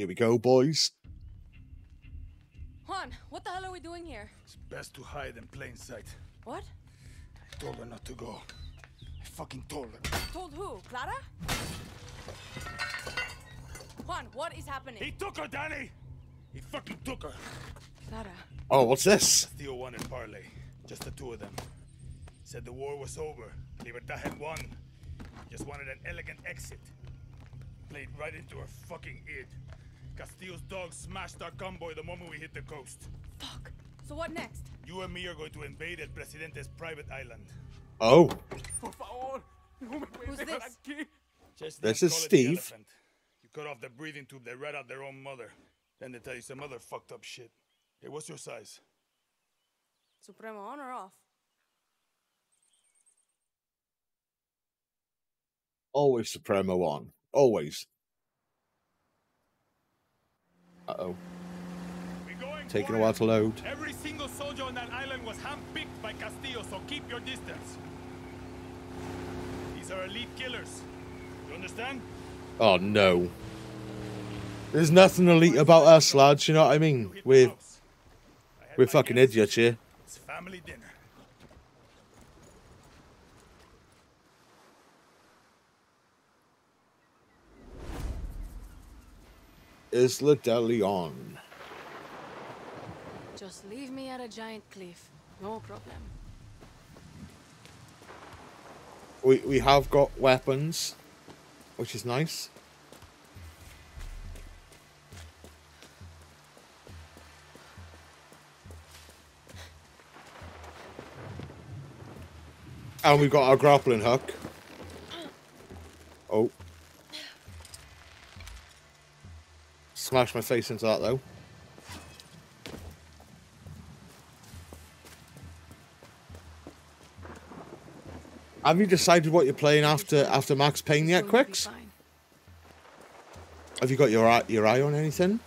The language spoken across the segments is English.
Here we go, boys. Juan, what the hell are we doing here? It's best to hide in plain sight. What? I told her not to go. I fucking told her. Told who? Clara? Juan, what is happening? He took her, Dani! He fucking took her. Clara. Oh, what's this? Theo wanted parley. Just the two of them. Said the war was over. Libertad had won. Just wanted an elegant exit. Played right into her fucking id. Castillo's dogs smashed our convoy the moment we hit the coast. Fuck. So what next? You and me are going to invade El Presidente's private island. Oh, Por favor, no me puedes Who's this? Just This is call it the Steve. You cut off the breathing tube, they rat out their own mother. Then they tell you some other fucked up shit. Hey, what's your size? Supremo on or off? always Supremo on. Always. Uh oh. Taking a while to load. Every single soldier on that island was handpicked by Castillo, so keep your distance. These are elite killers. You understand? Oh no. There's nothing elite about us, lads. You know what I mean? You hit the We're house. I had we're fucking idiots here. It's family dinner. Isla de Leon. Just leave me at a giant cliff. No problem. We we have got weapons, which is nice. And we've got our grappling hook. Smash my face into that though. Have you decided what you're playing after after Max Payne yet, It's going to be Quicks? Have you got your eye, your eye on anything?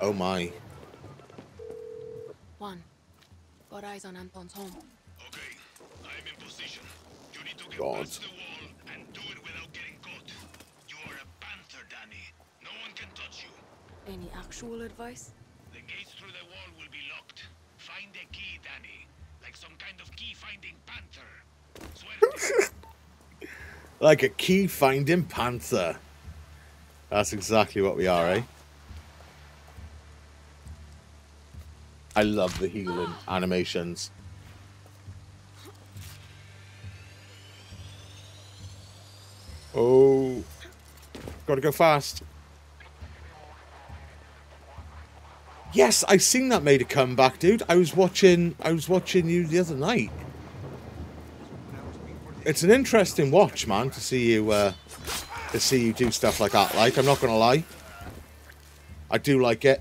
Oh my. One. got eyes on Anton's home. Okay, I'm in position. You need to get God. past the actual advice? The gates through the wall will be locked. Find a key, Dani. Like some kind of key-finding panther. Like a key finding panther. That's exactly what we are, eh? I love the healing animations. Oh, gotta go fast. Yes, I seen that made a comeback, dude. I was watching. I was watching you the other night. It's an interesting watch, man, to see you uh, to see you do stuff like that. Like, I'm not gonna lie, I do like it,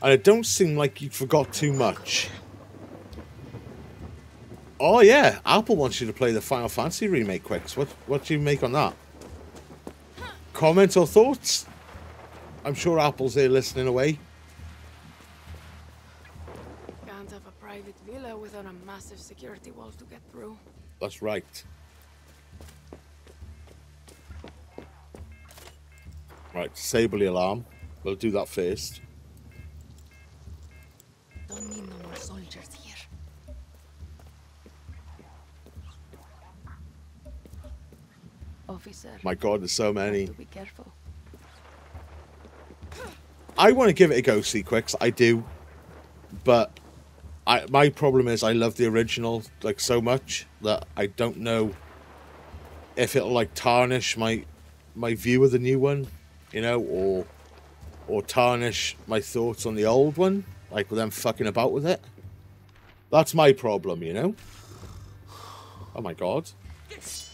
and it don't seem like you forgot too much. Oh yeah, Apple wants you to play the Final Fantasy remake, Quicks. What what do you make on that? Comments or thoughts? I'm sure Apple's here listening away. Can't have a private villa without a massive security wall to get through. That's right. Right, disable the alarm. We'll do that first. Don't need no more soldiers here. Officer, My god, there's so many. be careful. I want to give it a go, see Quicks. I do. But I my problem is I love the original like so much that I don't know if it'll like tarnish my my view of the new one, you know, or or tarnish my thoughts on the old one, like with them fucking about with it. That's my problem, you know. Oh my god. Nice.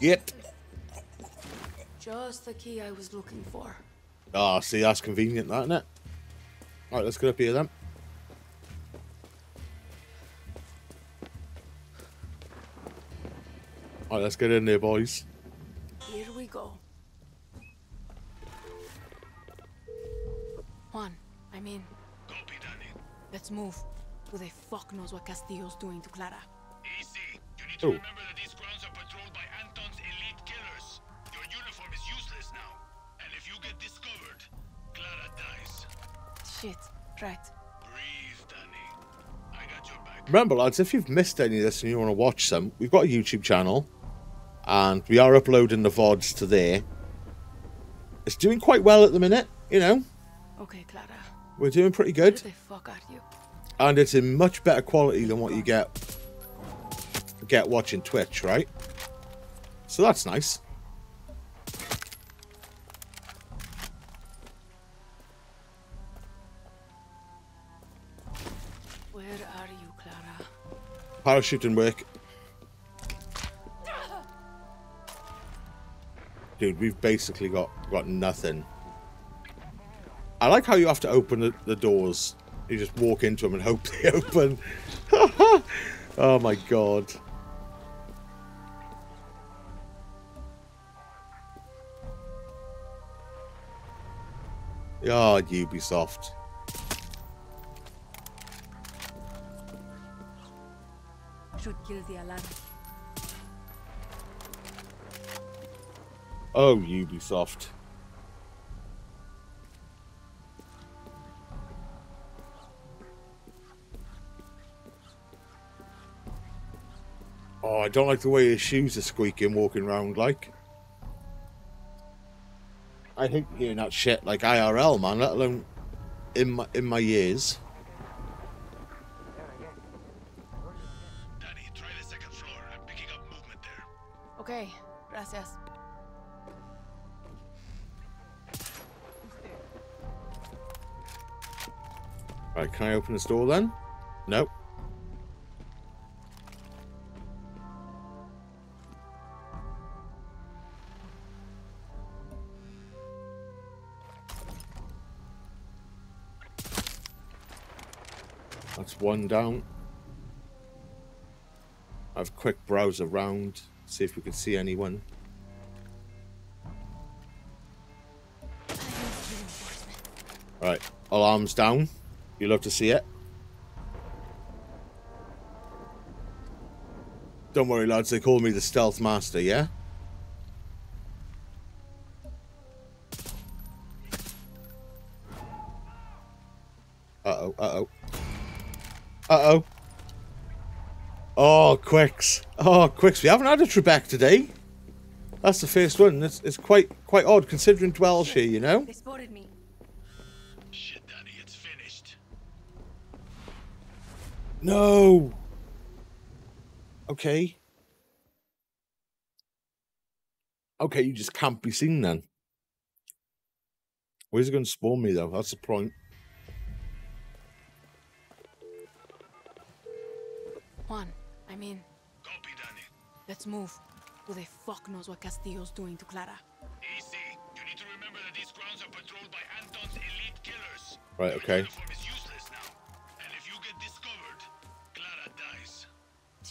Yep. Just the key I was looking for. Ah, see, that's convenient, that, isn't it? Alright, let's get up here then. Alright, let's get in there, boys. Here we go. Juan, I mean, Copy Let's move. Who the fuck knows what Castillo's doing to Clara? Easy. You need to Oh. remember that these Right. Breathe, Dani. I got your back. Remember, lads, if you've missed any of this and you want to watch some, we've got a YouTube channel, and we are uploading the VODs to there. It's doing quite well at the minute, you know. Okay, Clara. We're doing pretty Who good, the fuck are you? and it's in much better quality than what you get get watching Twitch, right? So that's nice. Where are you, Clara? Parachute work. Dude, we've basically got got nothing. I like how you have to open the, the doors. You just walk into them and hope they open. oh my god. Ah, oh, Ubisoft. Should kill the alarm. Oh, Ubisoft. Oh, I don't like the way his shoes are squeaking walking around like. I hate hearing that shit like IRL, man, let alone in my in my ears. I open this door then? Nope. That's one down. I've quick browse around, see if we can see anyone. Right, alarm's down. You love to see it. Don't worry, lads. They call me the Stealth Master. Yeah. Uh oh. Uh oh. Uh oh. Oh, Quicks. Oh, Quicks. We haven't had a Trebek today. That's the first one. It's, it's quite quite odd considering Dwell's here, you know. They spotted me. Shit, Dani, it's finished. No. Okay. Okay, you just can't be seen then. Where's it going to spawn me though? That's the point. Juan, I mean, Copy, Dani. let's move. Who the fuck knows what Castillo's doing to Clara? Easy. You need to remember that these grounds are patrolled by Anton's elite killers. Right, Your okay.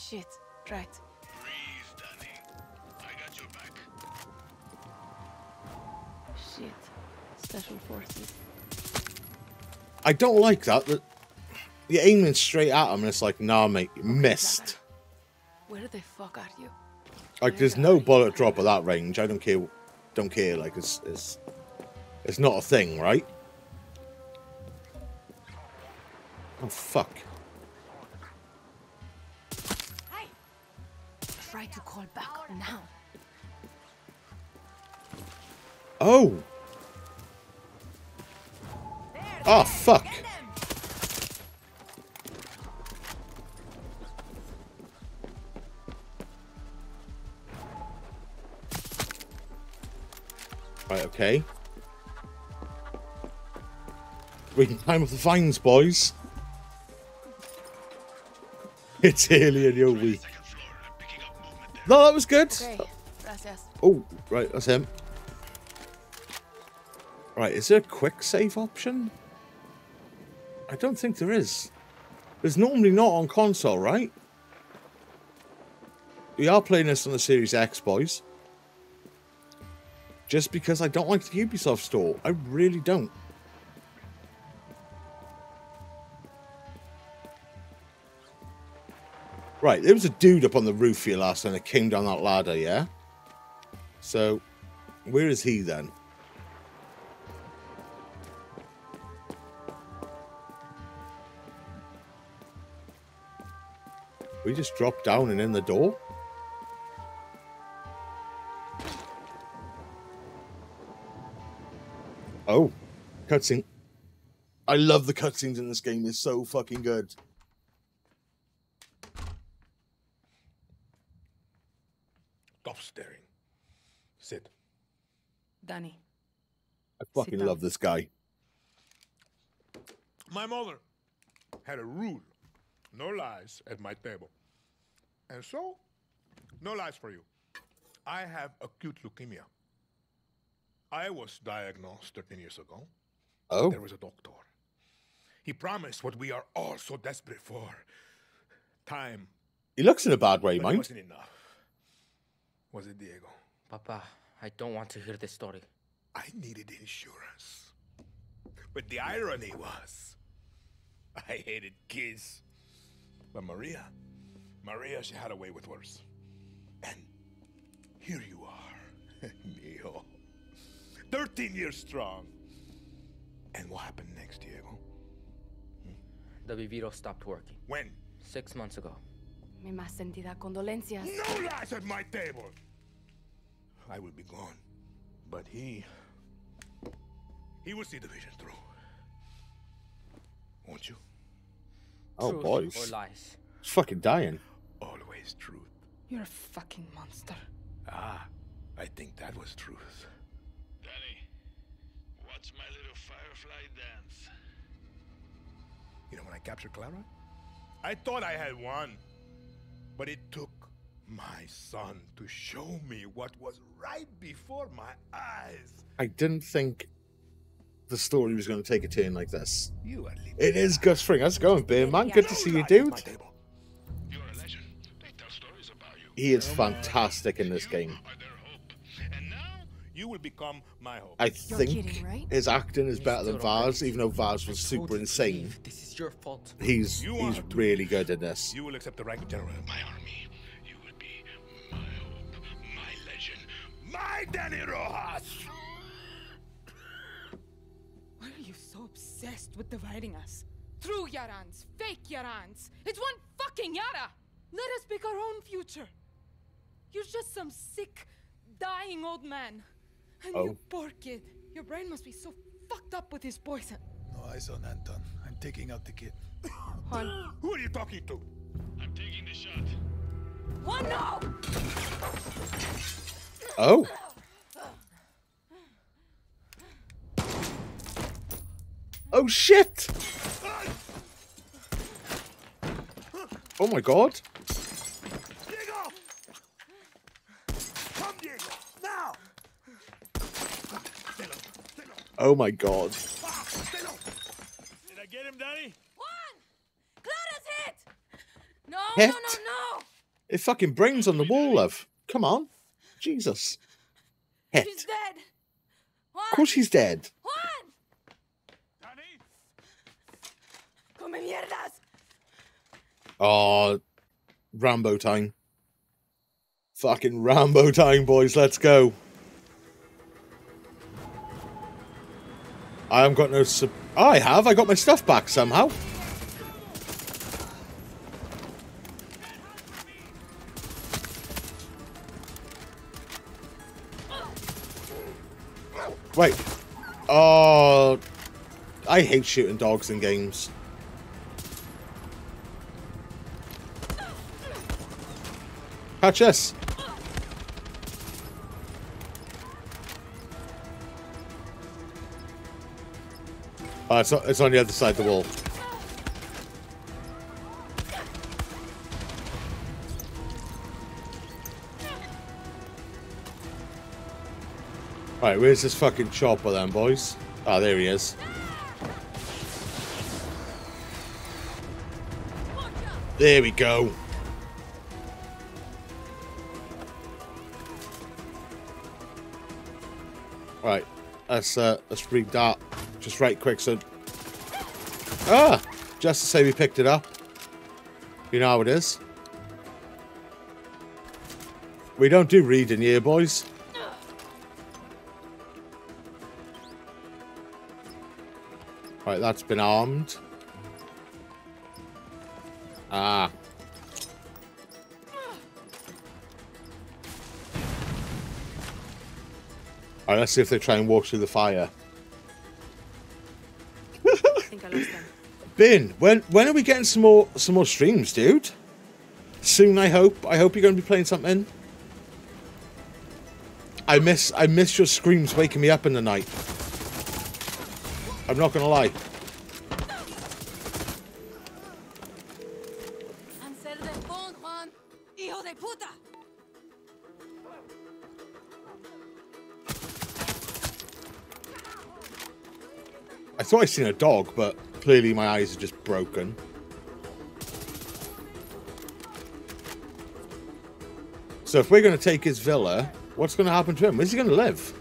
Shit. Right. Breathe, Dani. I got your back. Shit. Special forces. I don't like that. That you're aiming straight at him, and it's like, nah, mate, you missed. Where the fuck are you? Like, there's no bullet drop at that range. I don't care. Don't care. Like, it's it's it's not a thing, right? Oh fuck. Call back now. Oh. Oh fuck. Right, okay. We can climb up the vines, boys. It's alien, you're weak. No, that was good. Okay. Gracias. Oh, right, that's him. Right, is there a quick save option? I don't think there is. There's normally not on console, right? We are playing this on the Series X, boys. Just because I don't like the Ubisoft store. I really don't. Right, there was a dude up on the roof here last time that came down that ladder, yeah? So, where is he then? We just dropped down and in the door? Oh, cutscene. I love the cutscenes in this game. It's so fucking good. Stop staring. Sit. Dani. I fucking love this guy. My mother had a rule no lies at my table. And so, no lies for you. I have acute leukemia. I was diagnosed 13 years ago. Oh, There was a doctor. He promised what we are all so desperate for time. he looks in a bad way, But it mind. wasn't enough. Was it Diego? Papa, I don't want to hear this story. I needed insurance. But the irony was, I hated kids. But Maria, Maria, she had a way with words. And here you are, Neo. 13 years strong. And what happened next, Diego? The Viviro stopped working When? six months ago. Mi más sentida condolencias. No lies at my table! I will be gone. But he. He will see the vision through. Won't you? Oh, Truth boys. or lies? He's fucking dying. Always truth. You're a fucking monster. Ah, I think that was truth. Dani, watch my little firefly dance. You know when I captured Clara? I thought I had won. But it took my son to show me what was right before my eyes. I didn't think the story was going to take a turn like this. You It is Gus Fring. How's it going, Bear Man? Good to see you, dude. You're a legend. They tell stories about you. He is fantastic in this game. Are their hope. And now You will become my hope. I think kidding, right? his acting is You better than still Vaas, even though Vaas was super insane. This is your fault. He's You he's are to- really good in this. You will accept the rank of general of my army. you will be my hope, my legend. My Dani Rojas! Obsessed with dividing us? True Yarans, fake Yarans. It's one fucking Yara. Let us pick our own future. You're just some sick, dying old man. And Oh. you poor kid. Your brain must be so fucked up with his poison. No eyes on Anton. I'm taking out the kid. Juan, Who are you talking to? I'm taking the shot. One, no! Oh. Oh shit! Oh my god! Diego! Come, Diego! Now! Stay low. Stay low. Oh my god! Did I get him, Dani? Juan! Clara's hit! No, Hit? no, no, no! It fucking brains on the wall, love. Come on, Jesus. Hit. She's dead! Juan! Of course he's dead. Juan! Dani? Come mierdas! Oh, Rambo time. Fucking Rambo time, boys. Let's go. I haven't got no. I have. I got my stuff back somehow. Wait. Oh, I hate shooting dogs in games. Catch us. Oh, it's, on- it's on the other side of the wall. Right, where's this fucking chopper then, boys? Ah, there he is. There we go. let's uh, let's read that just right quick. So, ah, just to say we picked it up. You know how it is. We don't do reading here, boys. Right, that's been armed. Let's see if they try and walk through the fire. I think I lost them. Bin, when when are we getting some more some more streams, dude? Soon, I hope. I hope you're going to be playing something. I miss I miss your screams waking me up in the night. I'm not gonna lie. I thought I seen a dog, but clearly my eyes are just broken. So if we're going to take his villa, what's going to happen to him? Where's he going to live?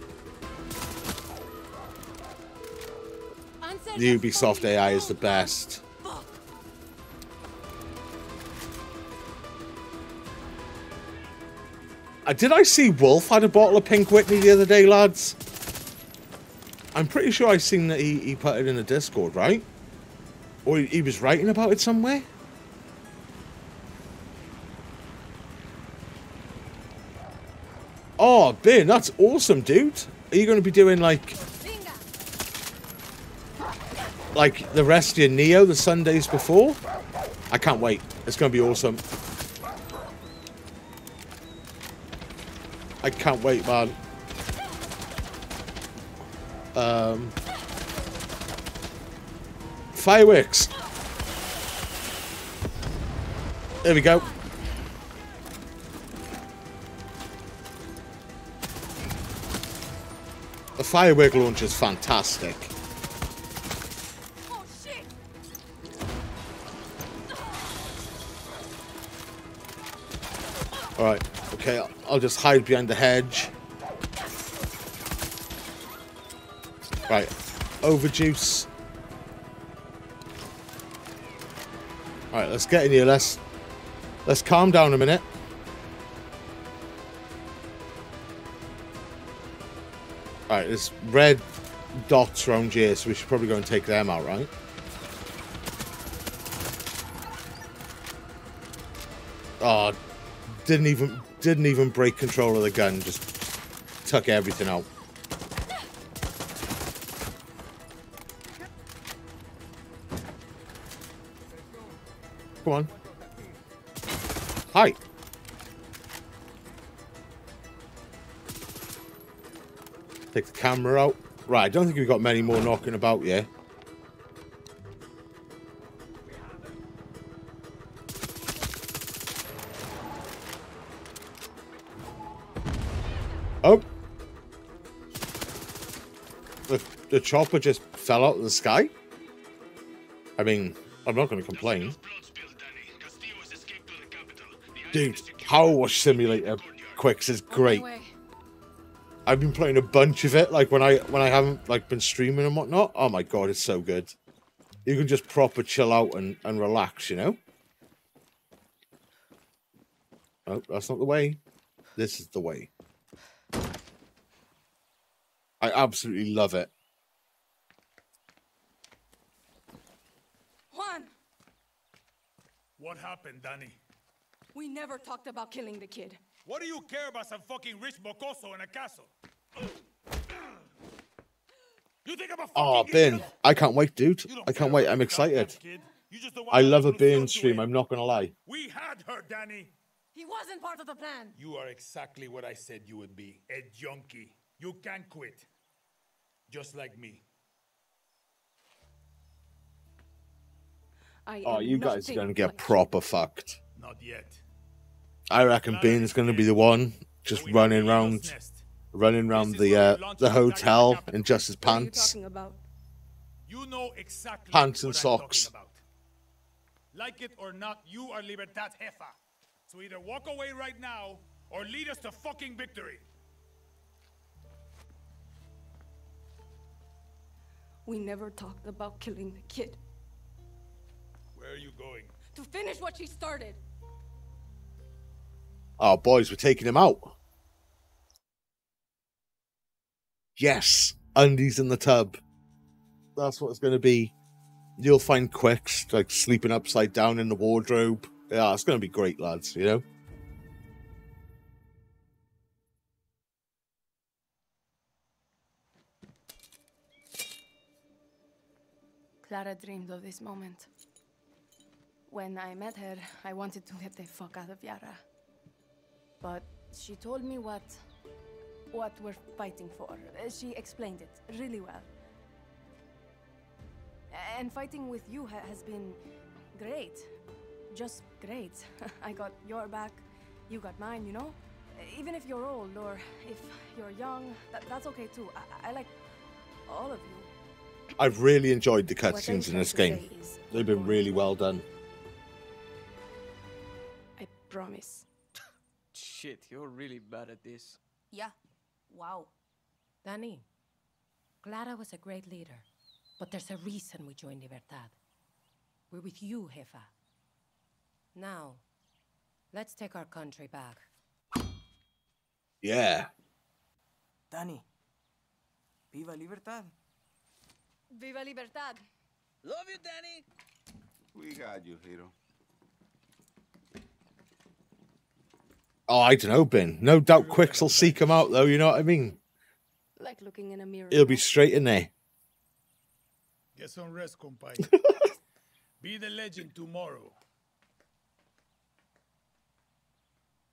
The Ubisoft AI is the best. Uh, did I see Wolf had a bottle of Pink Whitney the other day, lads? I'm pretty sure I seen that he, he put it in the Discord, right? Or he, he was writing about it somewhere? Oh, Ben, that's awesome, dude. Are you going to be doing like like the rest of your Neo the Sundays before? I can't wait. It's going to be awesome. I can't wait, man. Um, fireworks. There we go. The firework launch is fantastic. Alright, okay, I'll just hide behind the hedge. Right, overjuice. Alright, let's get in here, let's let's calm down a minute. Alright, there's red dots around here, so we should probably go and take them out, right? Oh, didn't even didn't even break control of the gun. Just tuck everything out. Come on. Hi. Take the camera out. Right, I don't think we've got many more knocking about yet. Oh. The, the chopper just fell out of the sky? I mean, I'm not going to complain. Dude, Power Wash Simulator Quicks is great. I've been playing a bunch of it, like when I when I haven't like been streaming and whatnot. Oh my god, it's so good. You can just proper chill out and, and relax, you know? Oh, that's not the way. This is the way. I absolutely love it. Juan, What happened, Dani? We never talked about killing the kid. What do you care about some fucking rich mocoso in a castle? You think I'm a ah, fucking Oh, Ben, idiot? I can't wait, dude. I can't wait. I'm excited. goddamn kid. You just don't I love a little Phil Ben stream. I'm not gonna lie. We had her, Dani. He wasn't part of the plan. You are exactly what I said you would be. A junkie. You can't quit. Just like me. I Oh, you guys are gonna get like- proper fucked. Not yet. I reckon Ben's gonna be the one just running Eagle's around, running around the uh, the hotel in just his What are you pants. You know exactly Pants and socks. Like it or not, you are Libertad Jefa. So either walk away right now or lead us to fucking victory. We never talked about killing the kid. Where are you going? To finish what she started. Oh, boys, we're taking him out. Yes, undies in the tub. That's what it's going to be. You'll find Quicks like sleeping upside down in the wardrobe. Yeah, it's going to be great, lads. You know. Clara dreamed of this moment. When I met her, I wanted to get the fuck out of Yara. But she told me what what we're fighting for. Uh, She explained it really well. And fighting with you ha- has been great. Just great. I got your back, you got mine, you know? Even if you're old or if you're young, that, that's okay too. I, I like all of you. I've really enjoyed the cutscenes in this game. They've been really well done. I promise. Shit, you're really bad at this. Yeah. Wow. Dani, Clara was a great leader, but there's a reason we joined Libertad. We're with you, Jefa. Now, let's take our country back. Yeah. Dani. Viva Libertad. Viva Libertad! Love you, Dani. We got you, hero. Oh, I don't know, Ben. No doubt Quicks will seek him out, though. You know what I mean? Like looking in a mirror. He'll be straight in there. Get some rest, compay. Be the legend tomorrow.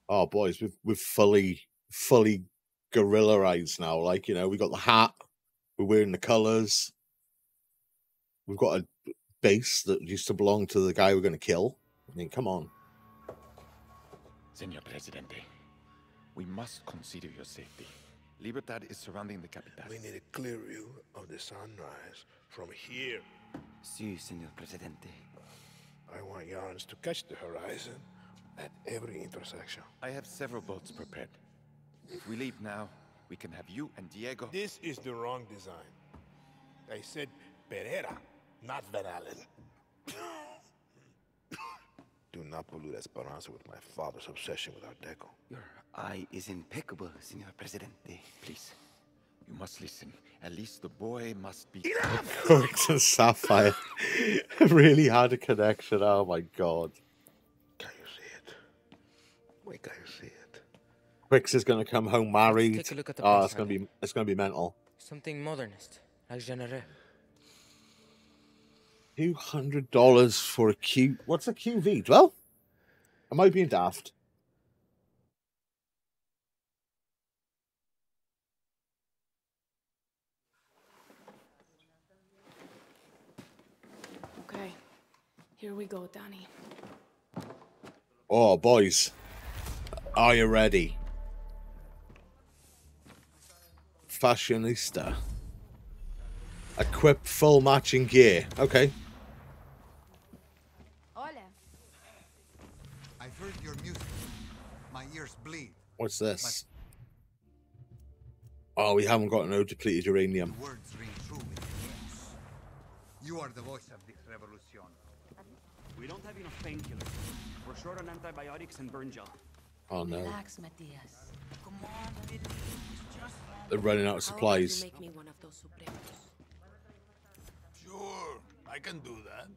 Oh, boys, we've we've fully fully gorillaized now. Like you know, we got the hat. We're wearing the colours. We've got a base that used to belong to the guy we're going to kill. I mean, come on. Senor Presidente, we must consider your safety. Libertad is surrounding the capital. We need a clear view of the sunrise from here. Si, Senor Presidente. I want yarns to catch the horizon at every intersection. I have several boats prepared. If we leave now, we can have you and Diego. This is the wrong design. I said Pereira, not Van Alen. Do not pollute Esperanza with my father's obsession with Art Deco. Your eye is impeccable, Senor Presidente. Please, you must listen. At least the boy must be. Quicks and Sapphire really had a connection. Oh my god. Can you see it? Wait, can you see it? Quicks is going to come home married. take a look at the oh, place, it's going to Harley. be it's going to be mental. Something modernist, like Genere. Two hundred dollars for a Q. What's a QV? Well, am I being daft? Okay, here we go, Dani. Oh, boys, are you ready? Fashionista. Equip full matching gear. Okay. Hola. I've heard your music. My ears bleed. What's this? Oh, we haven't got no depleted uranium. Words ring true with. You are the voice of this revolution. We don't have enough painkillers. We're short on antibiotics and burn gel. Oh no, Relax, Matias. they're running out of supplies. make me one of those Supremos? Sure, I can do that.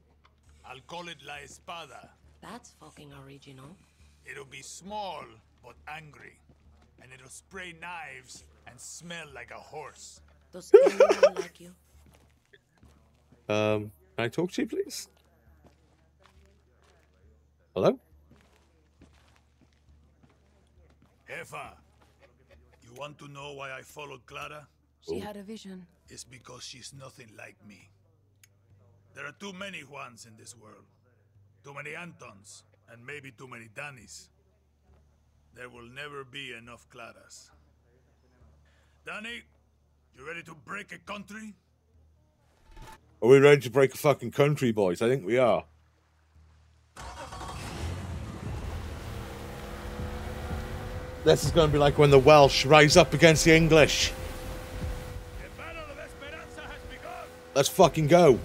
I'll call it La Espada. That's fucking original. It'll be small, but angry. And it'll spray knives and smell like a horse. Does anyone like you? Um, can I talk to you, please? Hello? Jefa, you want to know why I followed Clara? She had a vision. It's because she's nothing like me. There are too many Juans in this world. Too many Antons, and maybe too many Dannies. There will never be enough Claras. Dani, you ready to break a country? Are we ready to break a fucking country, boys? I think we are. This is going to be like when the Welsh rise up against the English. The Battle of Esperanza has begun! Let's fucking go.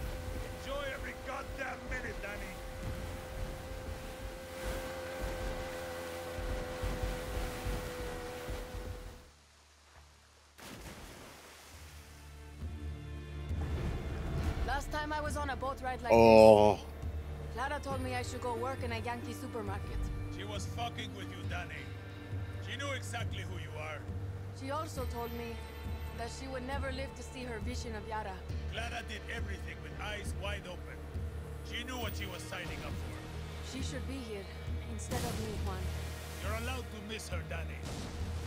Told me that she would never live to see her vision of Yara. Clara did everything with eyes wide open. She knew what she was signing up for. She should be here instead of me, Juan. You're allowed to miss her, Dani.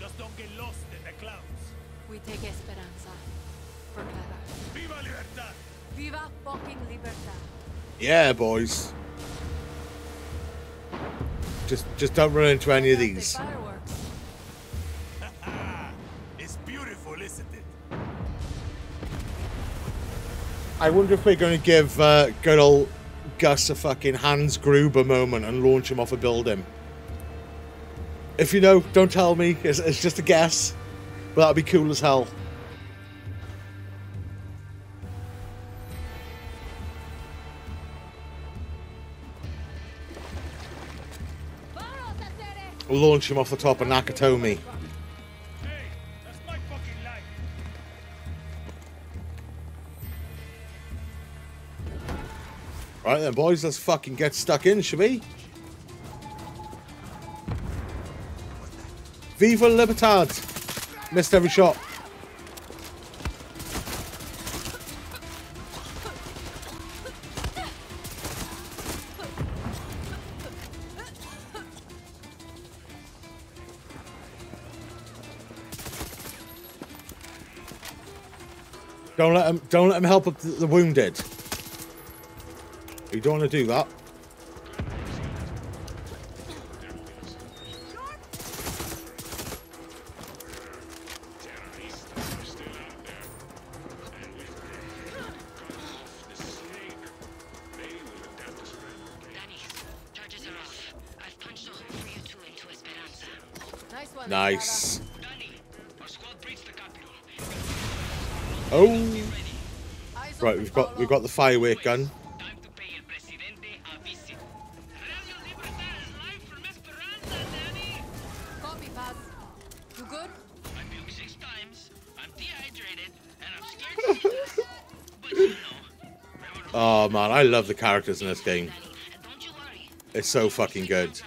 Just don't get lost in the clouds. We take Esperanza for Clara. Viva Libertad! Viva fucking libertad. yeah, boys. Just, just don't run into any of these. I wonder if we're going to give uh, good old Gus a fucking Hans Gruber moment and launch him off a building. If you know, don't tell me. It's, it's just a guess. But that'd be cool as hell. Launch him off the top of Nakatomi. Right then, boys, let's fucking get stuck in, shall we? Viva Libertad! Missed every shot. Don't let him. Don't let him help up the wounded. You don't want to do that. Nice. Nice. Oh. Right, we've got we've got the firework gun. Oh man, I love the characters in this game. It's so fucking good.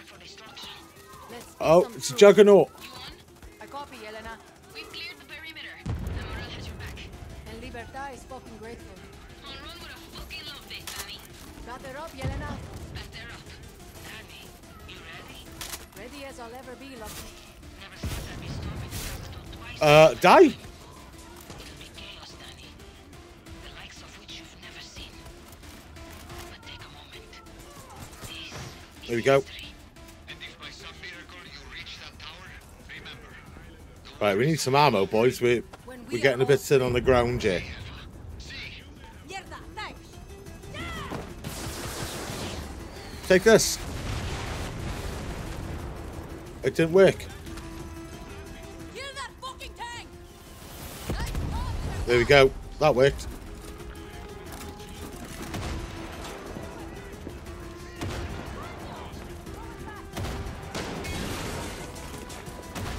Oh, it's a juggernaut. Uh, I copy, There we go. Right, we need some ammo, boys. We're we're getting a bit thin on the ground here. Take this. It didn't work. There we go. That worked.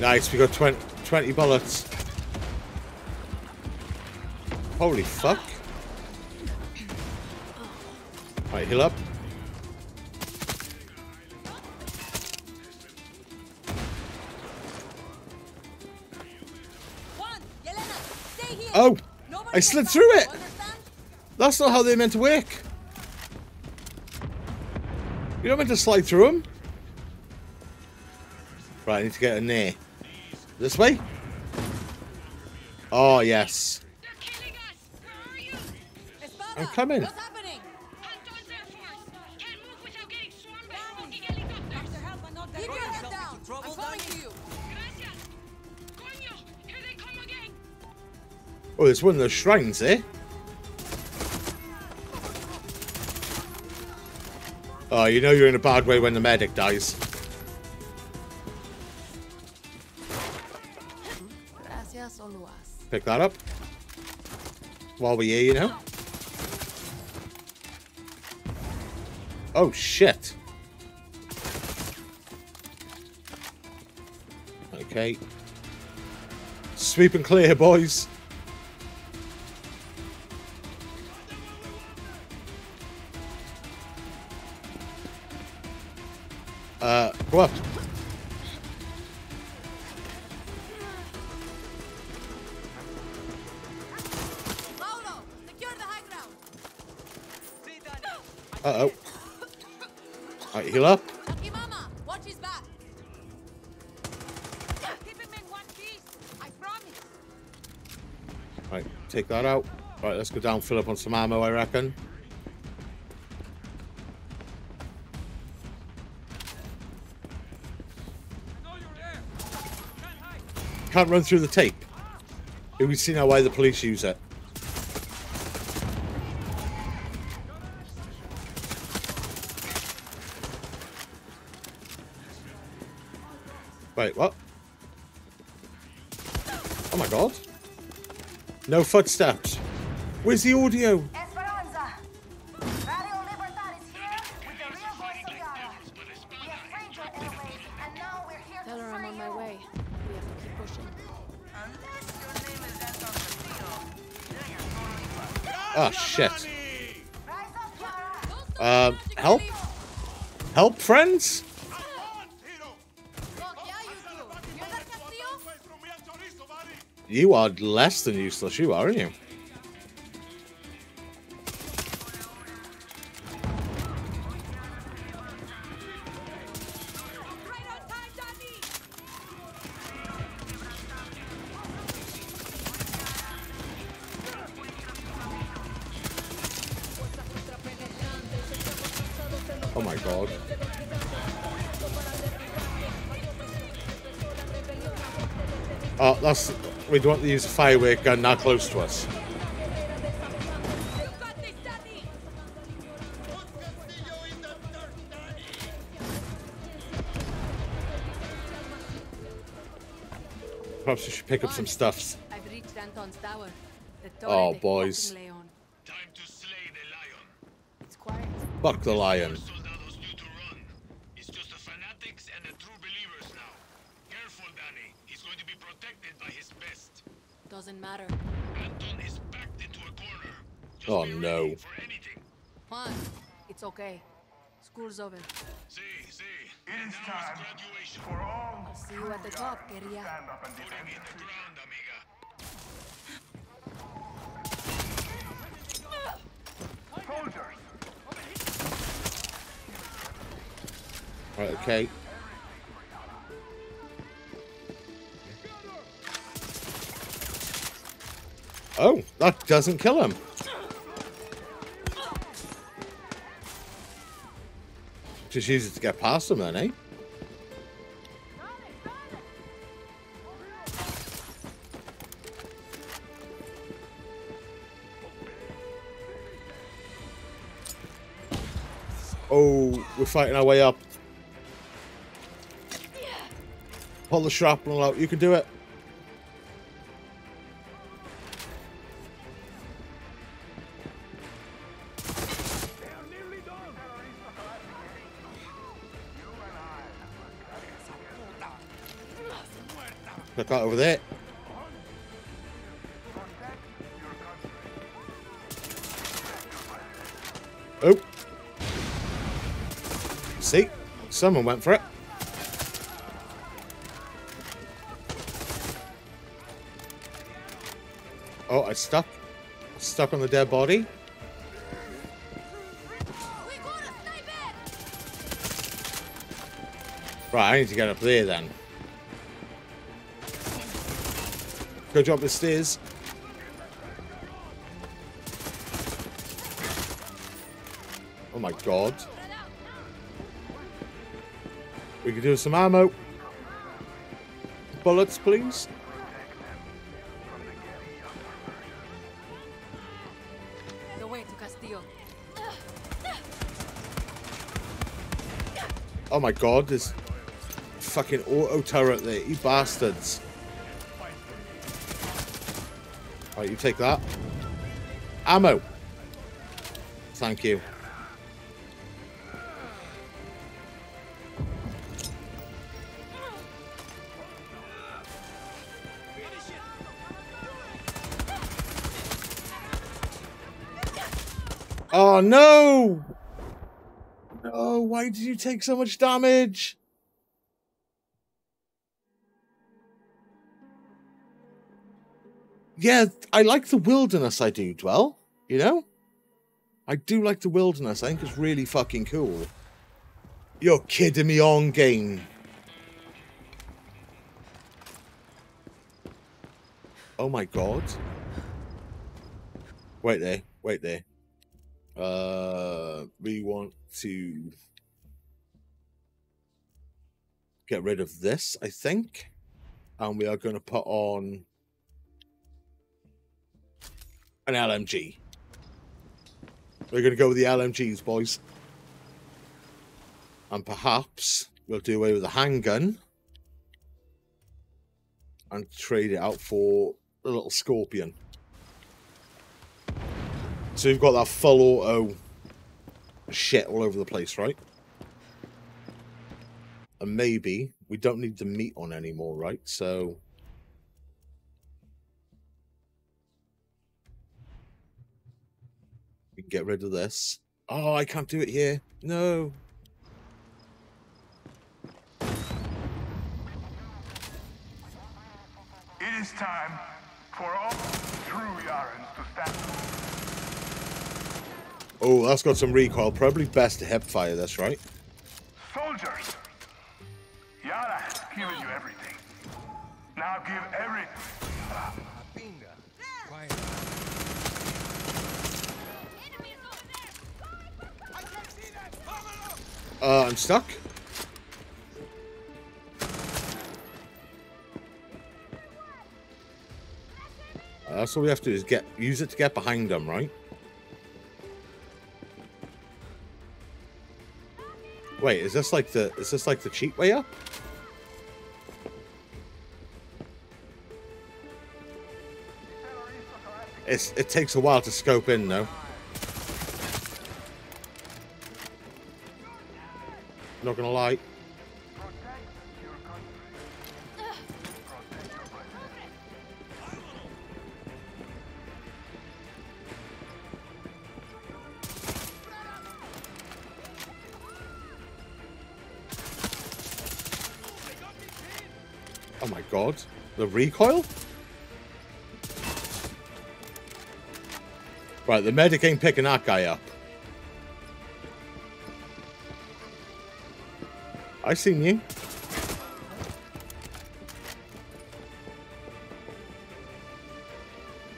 Nice, we got 20, 20 bullets. Holy fuck. Right, heal up. Oh! I slid through it! That's not how they're meant to work. You're not meant to slide through them. Right, I need to get in there. This way? Oh, yes. I'm coming. Keep your head down. I'm coming to you. Oh, there's one of those shrines eh? Oh, you know you're in a bad way when the medic dies. Pick that up. While we're here, you know. Oh, shit. Okay. Sweep and clear, boys. Right, take that out. Right, let's go down, fill up on some ammo, I reckon. Can't run through the tape. We see now why the police use it. Wait, what? No footsteps. Where's the audio? Esperanza! Radio Libertad is here with the real voice of Yara. We have framed your airways, and now we're here Tell to her I'm on you. my way. We have to keep pushing. Unless your name is Anton Castillo, then you're totally fucked. Oh shit. Rise up, Yara! Um, help? Help, friends? You are less than useless, you are, aren't you? Oh my god. Oh, that's. We don't want to use a firework uh, gun that close to us. Perhaps we should pick up some stuffs. I've reached Anton's tower. The Oh, torre de boys. fucking Leon. It's quiet. Fuck the lion. Oh no. Juan, it's okay. School's over. It is time for all I'll see you at the top, querida. stand up and defend the truth. Soldiers, Right, okay. Oh, that doesn't kill him. Just use it to get past them then, eh? Oh, we're fighting our way up. Pull the shrapnel out. You can do it. Out over there. Oh. See? Someone went for it. Oh, I stuck. Stuck on the dead body. Right, I need to get up there then. Go jump the stairs. Oh my god. We could do some ammo. Bullets, please. The way to Castillo. Oh my god, there's fucking auto turret there, you bastards. Right, you take that. Ammo. Thank you. Oh no! No, why did you take so much damage? Yeah, I like the wilderness. I do, Dwell. You know, I do like the wilderness. I think it's really fucking cool. You're kidding me on game. Oh my god. Wait there. Wait there. Uh, we want to get rid of this, I think. And we are going to put on an LMG. We're going to go with the LMGs, boys. And perhaps we'll do away with the handgun and trade it out for a little scorpion. So you've got that full auto shit all over the place, right? And maybe we don't need the meat on anymore, right? So we can get rid of this. Oh, I can't do it here. No. It is time for all true Yarans to stand. Oh, that's got some recoil. Probably best to hip fire this, right? Uh, I'm stuck. Uh, that's all we have to do is get use it to get behind them, right? Wait, is this like the is this like the cheap way up? It's it takes a while to scope in though. Not gonna lie. Oh my god. The recoil? Right, the medic ain't picking that guy up. I seen you.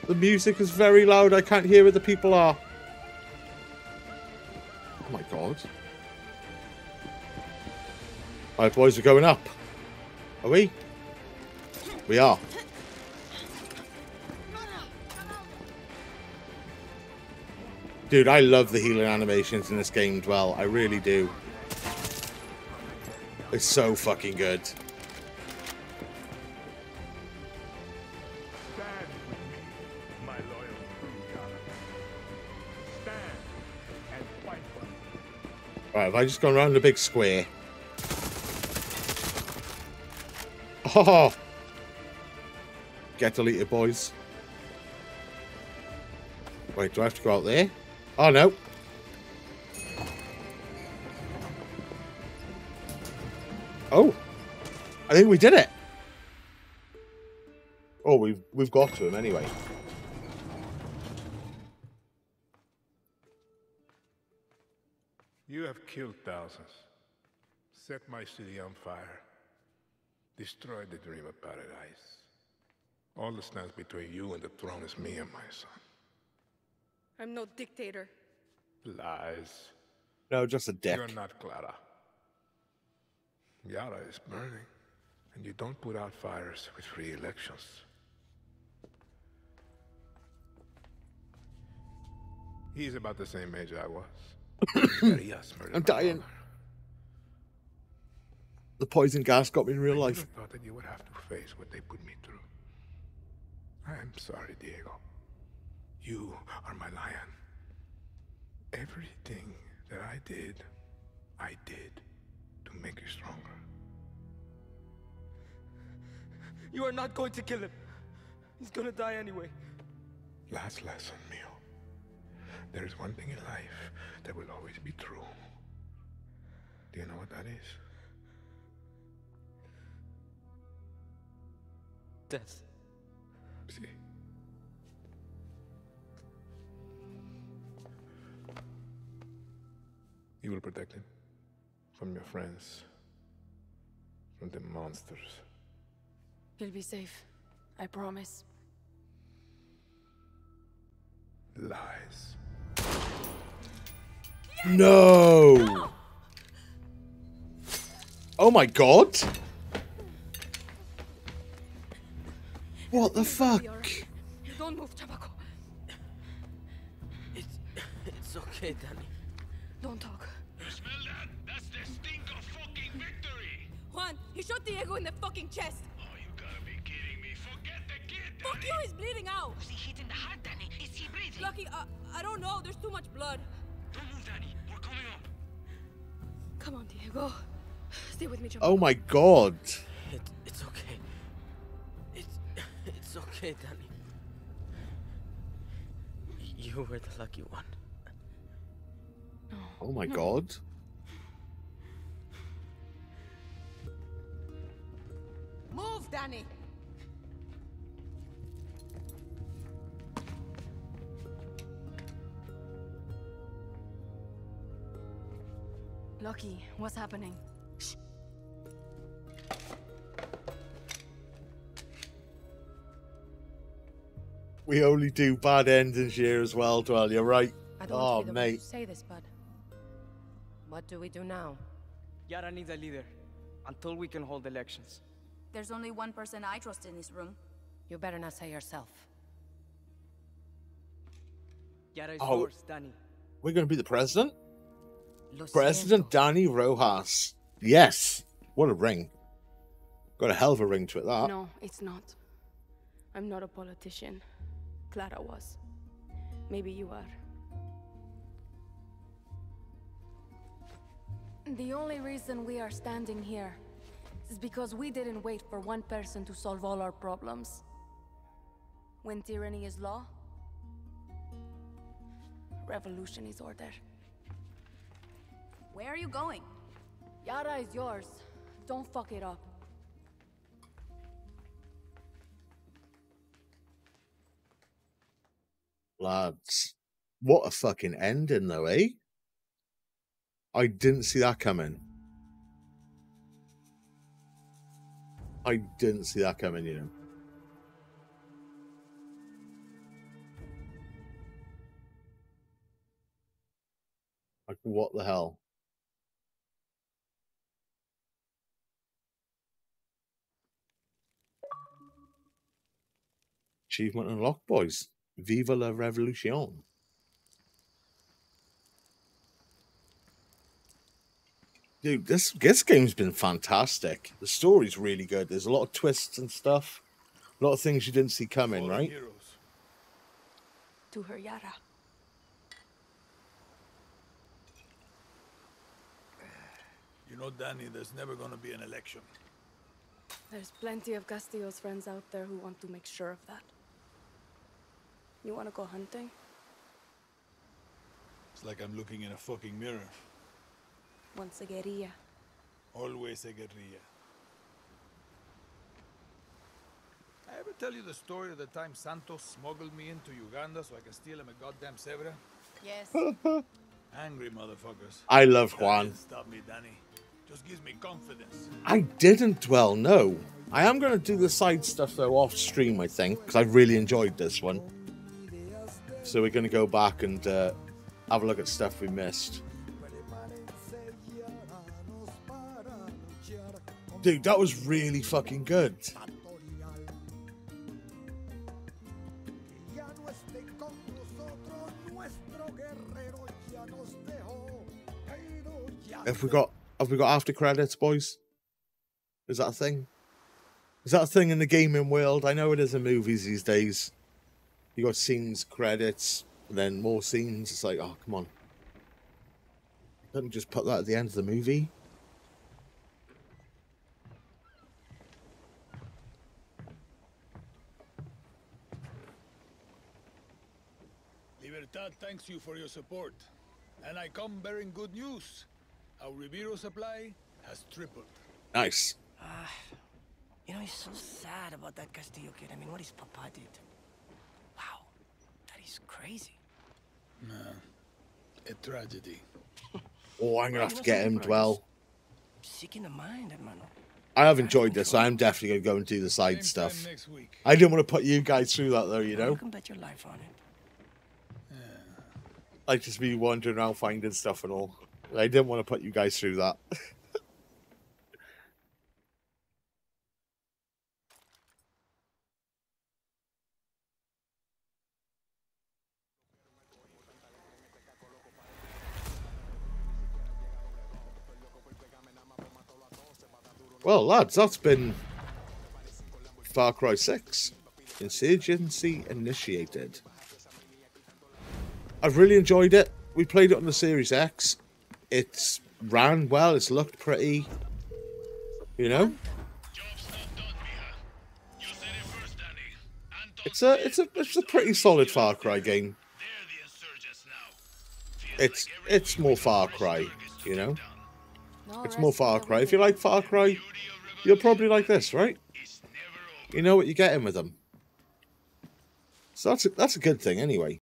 The music is very loud. I can't hear where the people are. Oh my god. Alright, boys, we're going up. Are we? We are. Dude, I love the healing animations in this game, Dwell. I really do. It's so fucking good. My loyal. Stand and fight for me. Right, have I just gone around the big square? Oh! Get deleted, boys. Wait, do I have to go out there? Oh, no. I think we did it. Oh, we've we've got to him anyway. You have killed thousands, set my city on fire, destroyed the dream of paradise. All that stands between you and the throne is me and my son. I'm no dictator. Lies. No, just a dick. You're not Clara. Yara is burning, and you don't put out fires with free elections. He's about the same age I was. Murdered I'm dying. father. The poison gas got me in real I life. I thought that you would have to face what they put me through. I am sorry, Diego. You are my lion. Everything that I did, I did to make you stronger. You are not going to kill him. He's gonna die anyway. Last lesson, Mio. There is one thing in life that will always be true. Do you know what that is? Death. See? You will protect him from your friends, from the monsters. He'll be safe. I promise. Lies. No! Oh my god! What the fuck? Don't move, Chabaco. It's, it's okay, Dani. Don't talk. You smell that? That's the stink of fucking victory! Juan, he shot Diego in the fucking chest. Kid, Fuck you, he's bleeding out. Was he hit in the heart, Dani? Is he breathing? Lucky, uh, I don't know. There's too much blood. Don't move, Dani. We're coming up. Come on, Diego. Stay with me, John. Oh my god. It, it's okay. It's, it's okay, Dani. You were the lucky one. Oh my god. Move, Dani! Lucky, what's happening? We only do bad endings here as well, Dwell. You're right. I don't Oh, want to oh, be the one mate. to say this, but what do we do now? Yara needs a leader until we can hold elections. There's only one person I trust in this room. You better not say yourself. Yara is Oh. yours, Dani. We're going to be the president? Lo President Dani Rojas. Yes. What a ring. Got a hell of a ring to it, that. No, it's not. I'm not a politician. Clara was. Maybe you are. The only reason we are standing here is because we didn't wait for one person to solve all our problems. When tyranny is law, revolution is order. Where are you going? Yara is yours. Don't fuck it up. Lads. What a fucking ending, though, eh? I didn't see that coming. I didn't see that coming, you know. Like, what the hell? Achievement unlocked, boys. Viva la revolution. Dude, this this game's been fantastic. The story's really good. There's a lot of twists and stuff. A lot of things you didn't see coming, right? To her, Yara. You know, Dani, there's never gonna be an election. There's plenty of Castillo's friends out there who want to make sure of that. You want to go hunting? It's like I'm looking in a fucking mirror. Once a guerrilla. Always a guerrilla. I ever tell you the story of the time Santos smuggled me into Uganda so I can steal him a goddamn zebra? Yes. Angry motherfuckers. I love That Juan. didn't Stop me, Dani. Just gives me confidence. I didn't dwell, no. I am going to do the side stuff though off stream, I think, because I really enjoyed this one. So we're going to go back and uh, have a look at stuff we missed. Dude, that was really fucking good. Have we got have we got after credits, boys? Is that a thing? Is that a thing in the gaming world? I know it is in movies these days. You got scenes, credits, and then more scenes. It's like, oh come on. Couldn't just put that at the end of the movie. Libertad thanks you for your support. And I come bearing good news. Our Viviro supply has tripled. Nice. Ah, you know, he's so sad about that Castillo kid. I mean, what his papa did. Wow, that is crazy. Nah, a tragedy. Oh, I'm gonna have to get him dwell. Seeking the mind, hermano. I have enjoyed this. So I'm definitely gonna go and do the side stuff. I didn't want to put you guys through that though, you know. You can bet your life on it. Like just me wandering around finding stuff and all. I didn't want to put you guys through that. Well, lads, that's been Far Cry 6. Insurgency initiated. I've really enjoyed it. We played it on the Series X. It's ran well, it's looked pretty. You know? It's a it's a it's a pretty solid Far Cry game. It's it's more Far Cry, you know? It's more Far Cry. If you like Far Cry, you'll probably like this, right? You know what you're getting with them. So that's a, that's a good thing anyway.